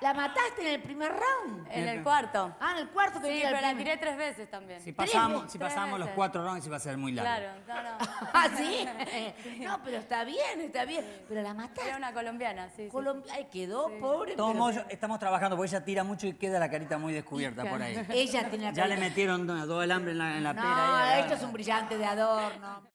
La mataste en el primer round. En el cuarto. Ah, en el cuarto que Sí, pero la tiré tres veces también. Si pasamos, si pasamos los cuatro rounds iba a ser muy largo. Claro, no, no. ¿Ah, sí? No, pero está bien, está bien. Pero la mataste. Era una colombiana, sí. sí. Ay, quedó pobre. Todos pero- modos, estamos trabajando porque ella tira mucho y queda la carita muy descubierta por ahí. Ella tiene la Ya le metieron do- dos alambres en la, en la pera. No, esto es un brillante de adorno.